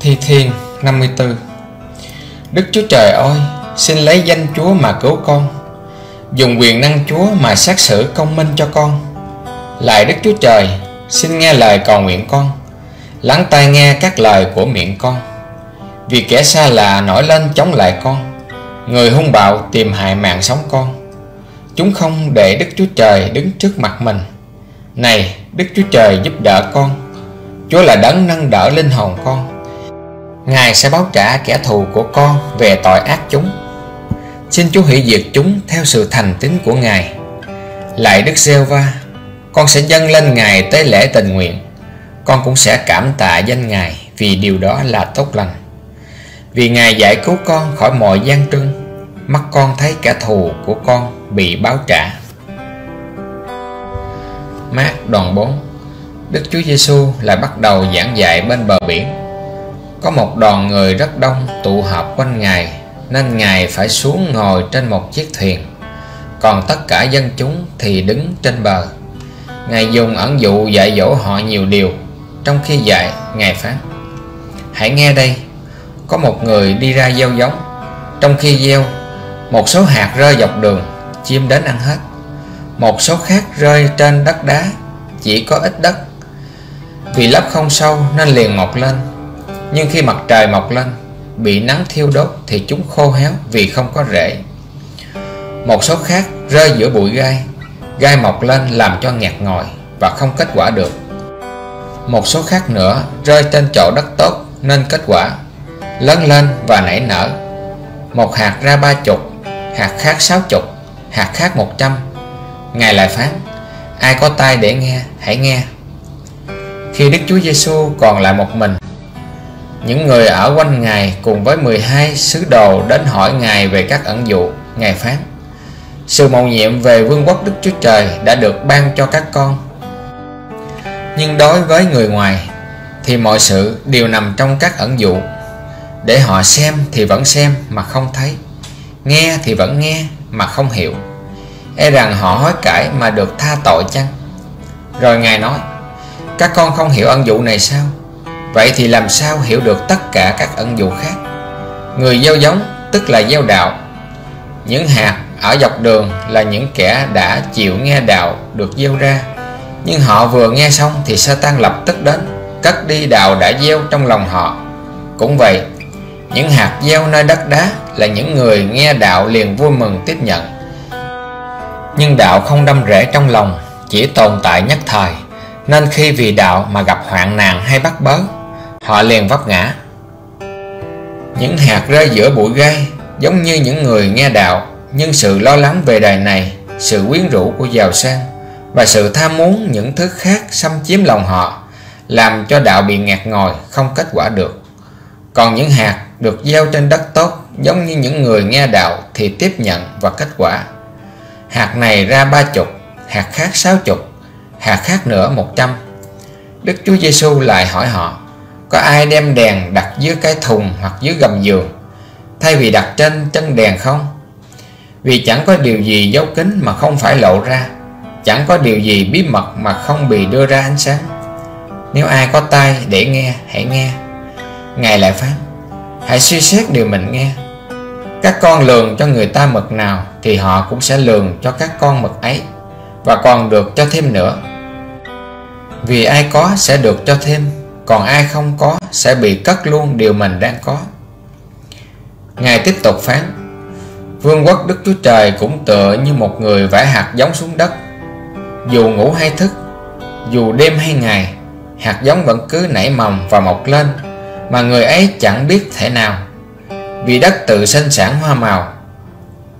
Thi Thiên 54 Đức Chúa Trời ơi, xin lấy danh Chúa mà cứu con. Dùng quyền năng Chúa mà xét xử công minh cho con. Lại Đức Chúa Trời, xin nghe lời cầu nguyện con. Lắng tai nghe các lời của miệng con. Vì kẻ xa lạ nổi lên chống lại con Người hung bạo tìm hại mạng sống con. Chúng không để Đức Chúa Trời đứng trước mặt mình. Này Đức Chúa Trời giúp đỡ con. Chúa là đấng nâng đỡ linh hồn con. Ngài sẽ báo trả kẻ thù của con về tội ác chúng. Xin Chúa hủy diệt chúng theo sự thành tín của Ngài. Lại Đức giê va Con sẽ dâng lên Ngài tế lễ tình nguyện. Con cũng sẽ cảm tạ danh Ngài Vì điều đó là tốt lành. Vì Ngài giải cứu con khỏi mọi gian trưng, Mắt con thấy kẻ thù của con bị báo trả. Mát đoạn 4 Đức Chúa Giêsu lại bắt đầu giảng dạy bên bờ biển có một đoàn người rất đông tụ họp quanh Ngài, Nên Ngài phải xuống ngồi trên một chiếc thuyền. Còn tất cả dân chúng thì đứng trên bờ. Ngài dùng ẩn dụ dạy dỗ họ nhiều điều. Trong khi dạy, Ngài phán, Hãy nghe đây, Có một người đi ra gieo giống. Trong khi gieo, Một số hạt rơi dọc đường, Chim đến ăn hết. Một số khác rơi trên đất đá, Chỉ có ít đất. Vì lấp không sâu nên liền mọc lên nhưng khi mặt trời mọc lên, Bị nắng thiêu đốt thì chúng khô héo vì không có rễ. Một số khác rơi giữa bụi gai. Gai mọc lên làm cho ngạt ngòi Và không kết quả được. Một số khác nữa rơi trên chỗ đất tốt Nên kết quả. Lớn lên và nảy nở. Một hạt ra ba chục, Hạt khác sáu chục, Hạt khác một trăm. Ngài lại phán, Ai có tai để nghe, hãy nghe. Khi Đức Chúa Giêsu còn lại một mình những người ở quanh Ngài cùng với 12 sứ đồ đến hỏi Ngài về các ẩn dụ, Ngài phán, Sự mầu nhiệm về vương quốc Đức Chúa Trời đã được ban cho các con. Nhưng đối với người ngoài, Thì mọi sự đều nằm trong các ẩn dụ. Để họ xem thì vẫn xem mà không thấy, Nghe thì vẫn nghe mà không hiểu. E rằng họ hối cải mà được tha tội chăng? Rồi Ngài nói, Các con không hiểu ẩn dụ này sao? Vậy thì làm sao hiểu được tất cả các ẩn dụ khác? Người gieo giống, tức là gieo đạo. Những hạt ở dọc đường là những kẻ đã chịu nghe đạo được gieo ra. Nhưng họ vừa nghe xong thì Satan lập tức đến, Cất đi đạo đã gieo trong lòng họ. Cũng vậy, Những hạt gieo nơi đất đá là những người nghe đạo liền vui mừng tiếp nhận. Nhưng đạo không đâm rễ trong lòng, Chỉ tồn tại nhất thời. Nên khi vì đạo mà gặp hoạn nạn hay bắt bớ Họ liền vấp ngã. Những hạt rơi giữa bụi gai, Giống như những người nghe đạo, Nhưng sự lo lắng về đời này, Sự quyến rũ của giàu sang, Và sự tham muốn những thứ khác xâm chiếm lòng họ, Làm cho đạo bị ngạt ngòi, Không kết quả được. Còn những hạt được gieo trên đất tốt, Giống như những người nghe đạo Thì tiếp nhận và kết quả. Hạt này ra ba chục, Hạt khác sáu chục, Hạt khác nữa một trăm. Đức Chúa Giêsu lại hỏi họ có ai đem đèn đặt dưới cái thùng hoặc dưới gầm giường? Thay vì đặt trên chân đèn không? Vì chẳng có điều gì giấu kín mà không phải lộ ra. Chẳng có điều gì bí mật mà không bị đưa ra ánh sáng. Nếu ai có tai để nghe, hãy nghe. Ngài lại phán, Hãy suy xét điều mình nghe. Các con lường cho người ta mực nào Thì họ cũng sẽ lường cho các con mực ấy, Và còn được cho thêm nữa. Vì ai có sẽ được cho thêm còn ai không có, sẽ bị cất luôn điều mình đang có. Ngài tiếp tục phán, Vương quốc Đức Chúa Trời cũng tựa như một người vải hạt giống xuống đất. Dù ngủ hay thức, Dù đêm hay ngày, Hạt giống vẫn cứ nảy mầm và mọc lên, Mà người ấy chẳng biết thể nào, Vì đất tự sinh sản hoa màu.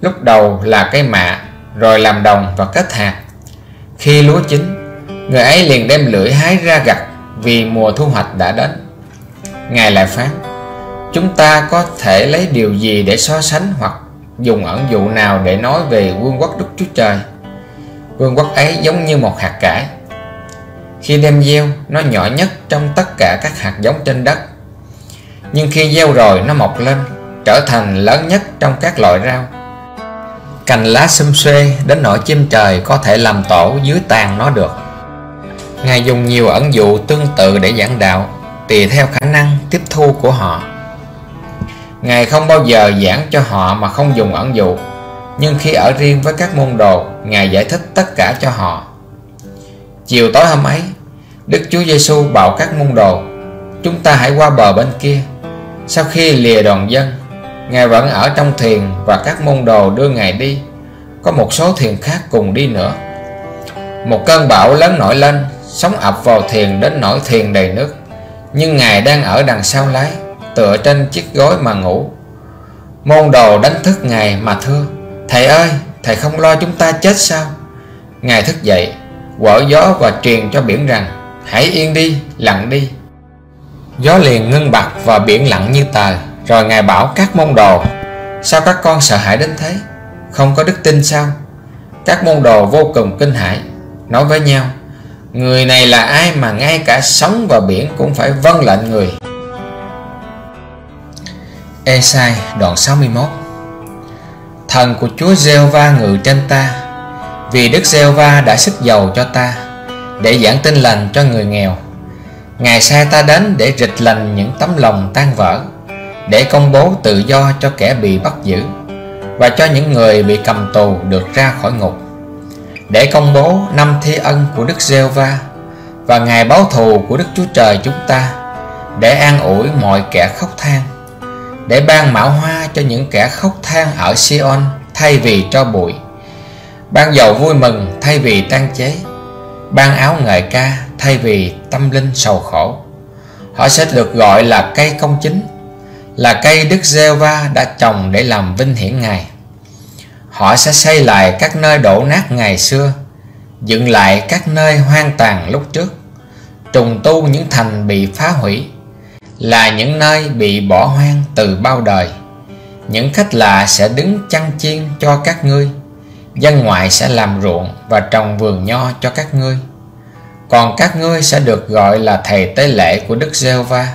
Lúc đầu là cây mạ, Rồi làm đồng và kết hạt. Khi lúa chín, Người ấy liền đem lưỡi hái ra gặt vì mùa thu hoạch đã đến. Ngài lại phán, Chúng ta có thể lấy điều gì để so sánh hoặc dùng ẩn dụ nào để nói về vương quốc Đức Chúa Trời? Vương quốc ấy giống như một hạt cải. Khi đem gieo, nó nhỏ nhất trong tất cả các hạt giống trên đất. Nhưng khi gieo rồi, nó mọc lên, trở thành lớn nhất trong các loại rau. Cành lá xum xuê đến nỗi chim trời có thể làm tổ dưới tàn nó được. Ngài dùng nhiều ẩn dụ tương tự để giảng đạo, tùy theo khả năng tiếp thu của họ. Ngài không bao giờ giảng cho họ mà không dùng ẩn dụ, Nhưng khi ở riêng với các môn đồ, Ngài giải thích tất cả cho họ. Chiều tối hôm ấy, Đức Chúa Giêsu bảo các môn đồ, Chúng ta hãy qua bờ bên kia. Sau khi lìa đoàn dân, Ngài vẫn ở trong thuyền Và các môn đồ đưa Ngài đi. Có một số thuyền khác cùng đi nữa. Một cơn bão lớn nổi lên Sóng ập vào thuyền đến nỗi thuyền đầy nước. Nhưng Ngài đang ở đằng sau lái Tựa trên chiếc gối mà ngủ. Môn đồ đánh thức Ngài mà thưa Thầy ơi Thầy không lo chúng ta chết sao? Ngài thức dậy Quở gió và truyền cho biển rằng Hãy yên đi, lặng đi. Gió liền ngưng bặt và biển lặng như tờ. Rồi Ngài bảo các môn đồ Sao các con sợ hãi đến thế? Không có đức tin sao? Các môn đồ vô cùng kinh hãi Nói với nhau Người này là ai mà ngay cả sóng và biển cũng phải vâng lệnh người? Esai đoạn 61 Thần của Chúa giê va ngự trên ta, Vì Đức giê va đã sức dầu cho ta Để giảng tin lành cho người nghèo. Ngài sai ta đến để rịch lành những tấm lòng tan vỡ, Để công bố tự do cho kẻ bị bắt giữ Và cho những người bị cầm tù được ra khỏi ngục. Để công bố năm thi ân của Đức giê va Và ngày báo thù của Đức Chúa Trời chúng ta, Để an ủi mọi kẻ khóc than, để ban mão hoa cho những kẻ khóc than ở Sion thay vì cho bụi, ban dầu vui mừng thay vì tan chế, ban áo ngợi ca thay vì tâm linh sầu khổ. Họ sẽ được gọi là cây công chính, là cây đức giê va đã trồng để làm vinh hiển ngài họ sẽ xây lại các nơi đổ nát ngày xưa, dựng lại các nơi hoang tàn lúc trước, trùng tu những thành bị phá hủy, là những nơi bị bỏ hoang từ bao đời. Những khách lạ sẽ đứng chăn chiên cho các ngươi, dân ngoại sẽ làm ruộng và trồng vườn nho cho các ngươi. Còn các ngươi sẽ được gọi là thầy tế lễ của đức giê va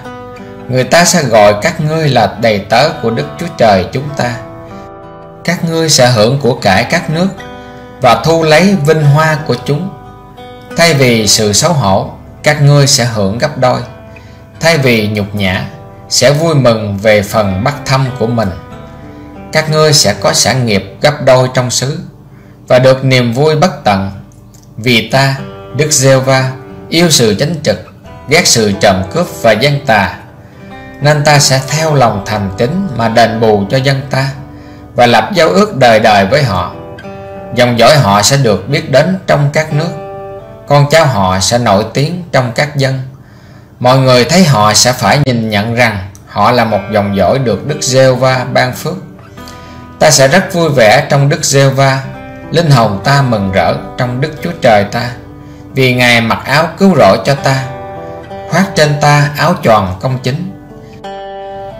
người ta sẽ gọi các ngươi là đầy tớ của đức chúa trời chúng ta các ngươi sẽ hưởng của cải các nước và thu lấy vinh hoa của chúng. Thay vì sự xấu hổ, các ngươi sẽ hưởng gấp đôi. Thay vì nhục nhã, sẽ vui mừng về phần bắt thăm của mình. Các ngươi sẽ có sản nghiệp gấp đôi trong xứ và được niềm vui bất tận. Vì ta, đức giê va yêu sự chánh trực, ghét sự trộm cướp và gian tà, nên ta sẽ theo lòng thành tín mà đền bù cho dân ta và lập giao ước đời đời với họ dòng dõi họ sẽ được biết đến trong các nước con cháu họ sẽ nổi tiếng trong các dân Mọi người thấy họ sẽ phải nhìn nhận rằng họ là một dòng dõi được Đức giê va ban phước. Ta sẽ rất vui vẻ trong Đức giê va linh hồn ta mừng rỡ trong Đức Chúa Trời ta, vì Ngài mặc áo cứu rỗi cho ta, khoác trên ta áo tròn công chính.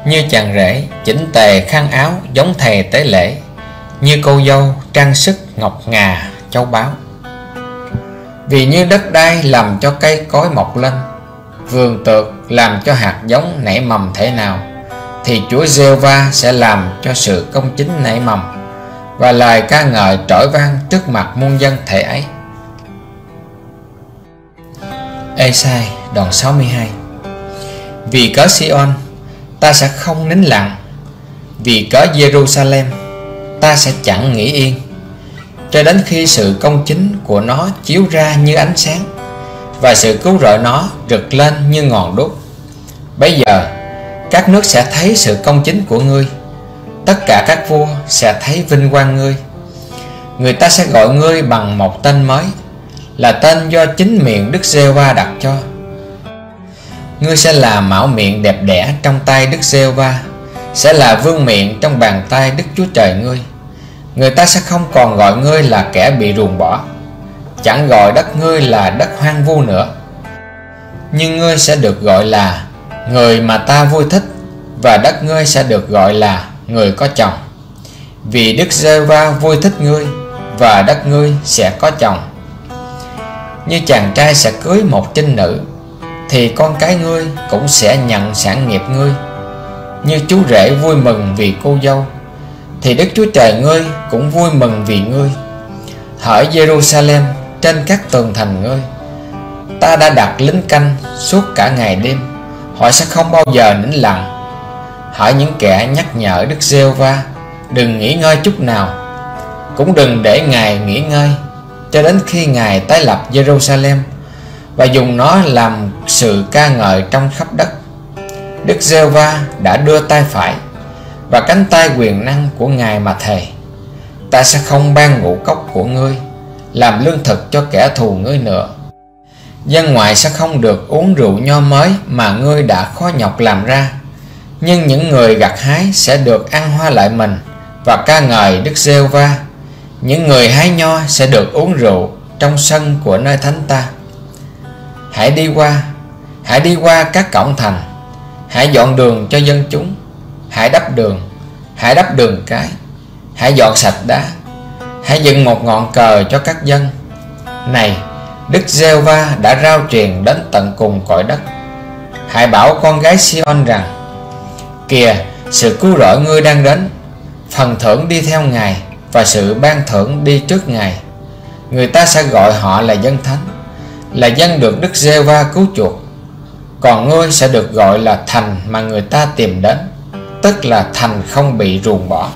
Như chàng rể chỉnh tề khăn áo giống thầy tế lễ, như cô dâu trang sức ngọc ngà châu báu. Vì như đất đai làm cho cây cối mọc lên vườn tược làm cho hạt giống nảy mầm thể nào thì Chúa giê va sẽ làm cho sự công chính nảy mầm và lời ca ngợi trỗi vang trước mặt muôn dân thể ấy. Esai đoạn 62 Vì cớ Sion ta sẽ không nín lặng Vì có Jerusalem ta sẽ chẳng nghỉ yên Cho đến khi sự công chính của nó chiếu ra như ánh sáng và sự cứu rỗi nó rực lên như ngọn đuốc. Bây giờ, các nước sẽ thấy sự công chính của ngươi. Tất cả các vua sẽ thấy vinh quang ngươi. Người ta sẽ gọi ngươi bằng một tên mới, là tên do chính miệng Đức giê va đặt cho. Ngươi sẽ là mão miệng đẹp đẽ trong tay Đức giê va sẽ là vương miệng trong bàn tay Đức Chúa Trời ngươi. Người ta sẽ không còn gọi ngươi là kẻ bị ruồng bỏ, chẳng gọi đất ngươi là đất hoang vu nữa. Nhưng ngươi sẽ được gọi là người mà ta vui thích, và đất ngươi sẽ được gọi là người có chồng. Vì đức giê va vui thích ngươi, và đất ngươi sẽ có chồng. Như chàng trai sẽ cưới một trinh nữ thì con cái ngươi cũng sẽ nhận sản nghiệp ngươi. Như chú rể vui mừng vì cô dâu, thì đức chúa trời ngươi cũng vui mừng vì ngươi. Hỡi jerusalem, trên các tường thành ngươi, ta đã đặt lính canh suốt cả ngày đêm. Họ sẽ không bao giờ nín lặng. Hỏi những kẻ nhắc nhở Đức giê va đừng nghỉ ngơi chút nào. Cũng đừng để Ngài nghỉ ngơi, cho đến khi Ngài tái lập Jerusalem và dùng nó làm sự ca ngợi trong khắp đất. Đức giê va đã đưa tay phải và cánh tay quyền năng của Ngài mà thề, ta sẽ không ban ngũ cốc của ngươi, làm lương thực cho kẻ thù ngươi nữa. Dân ngoại sẽ không được uống rượu nho mới mà ngươi đã khó nhọc làm ra, nhưng những người gặt hái sẽ được ăn hoa lại mình và ca ngợi Đức giê va những người hái nho sẽ được uống rượu trong sân của nơi thánh ta hãy đi qua, hãy đi qua các cổng thành. Hãy dọn đường cho dân chúng. Hãy đắp đường, hãy đắp đường cái. Hãy dọn sạch đá. Hãy dựng một ngọn cờ cho các dân. Này, đức giê va đã rao truyền đến tận cùng cõi đất. Hãy bảo con gái Sion rằng, kìa, sự cứu rỗi ngươi đang đến. Phần thưởng đi theo ngài và sự ban thưởng đi trước ngài. Người ta sẽ gọi họ là dân thánh là dân được đức giê va cứu chuộc. Còn ngươi sẽ được gọi là thành mà người ta tìm đến, tức là thành không bị ruồng bỏ.